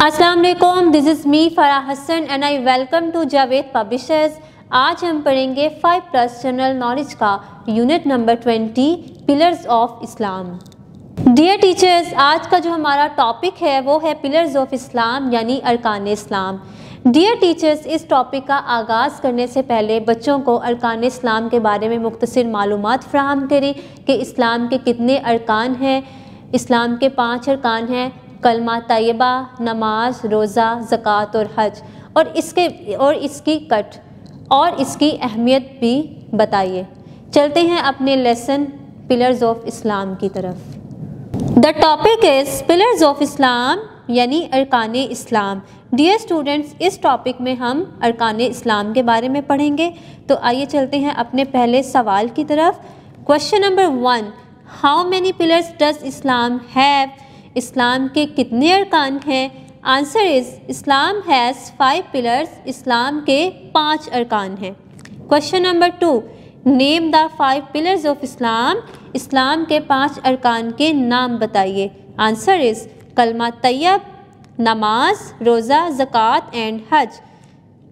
वालेकुम this is me Farah Hasan and I welcome to Javed publishers आज हम पढ़ेंगे फाइव प्लस जनरल नॉलेज का unit number twenty pillars of Islam dear teachers आज का जो हमारा टॉपिक है, वो है पिलर्स ऑफ़ इस्लाम यानी अरकान इस्लाम. डियर टीचर्स इस टॉपिक का आगाज़ करने से पहले बच्चों को अरकान इस्लाम के बारे में मुख्तर मालूम फ्राहम करें कि इस्लाम के कितने अरकान हैं, इस्लाम के पाँच अरकान हैं कलमा तयबा नमाज़, रोज़ा, ज़क़़त और हज। और इसके, और इसकी कट, और इसकी अहमियत भी बताइए। चलते हैं अपने लेसन पिलर्स ऑफ़ इस्लाम की तरफ़। The topic is pillars of Islam यानी अरकान इस्लाम। डियर स्टूडेंट्स इस टॉपिक में हम अरकान इस्लाम के बारे में पढ़ेंगे। तो आइए चलते हैं अपने पहले सवाल की तरफ़। Question number one how many pillars does Islam have इस्लाम के कितने अरकान हैं? Answer is Islam has five pillars इस्लाम के पाँच अरकान हैं। Question number two name the five pillars of Islam इस्लाम के पाँच अरकान के नाम बताइए। आंसर इज़ कलमा तैयब, नमाज़, रोज़ा, ज़क़़त एंड हज।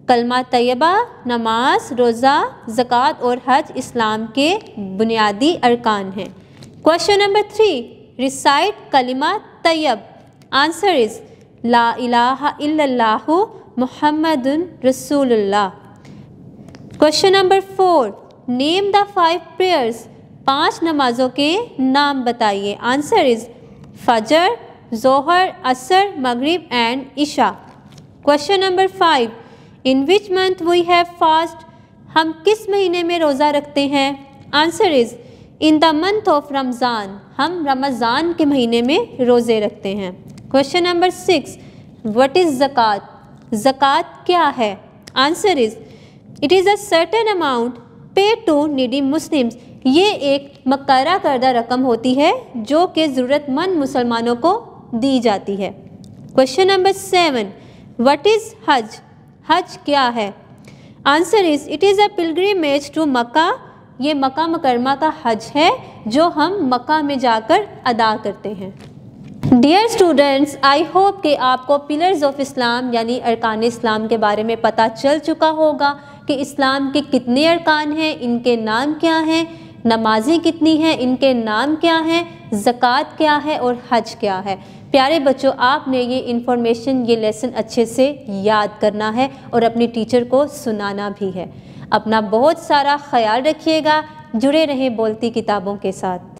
कलमा तैयबा, नमाज़, रोज़ा, ज़क़़त और हज इस्लाम के बुनियादी अरकान हैं। क्वेश्चन नंबर थ्री रिसाइट कलिमा तैयब आंसर इज़ ला इलाहा इल्लल्लाहु मुहम्मदुन रसूलुल्लाह. Question number four name the five prayers पाँच नमाज़ों के नाम बताइए. आंसर इज़ फजर, जोहर, असर, मगरिब and Isha question number five in which month we have fast हम किस महीने में रोज़ा रखते हैं? Answer is in the month of Ramzan हम रमज़ान के महीने में रोज़े रखते हैं। Question number six what is ज़क़़त ज़क़़त क्या है? Answer is it is a certain amount pay to needy Muslims ये एक मकरा करदा रकम होती है, जो कि ज़रूरतमंद मुसलमानों को दी जाती है। Question number seven what is हज हज क्या है? Answer is it is a pilgrimage to Mecca ये मक्का मकरमा का हज है, जो हम मक्का में जाकर अदा करते हैं। डियर स्टूडेंट्स आई होप कि आपको पिलर्स ऑफ़ इस्लाम यानी अरकान इस्लाम के बारे में पता चल चुका होगा कि इस्लाम के कितने अरकान हैं, इनके नाम क्या हैं, नमाज़ें कितनी हैं, इनके नाम क्या हैं, ज़क़़त क्या है और हज क्या है। प्यारे बच्चों, आपने ये इन्फॉर्मेशन ये लेसन अच्छे से याद करना है और अपनी टीचर को सुनाना भी है। अपना बहुत सारा ख्याल रखिएगा जुड़े रहें बोलती किताबों के साथ।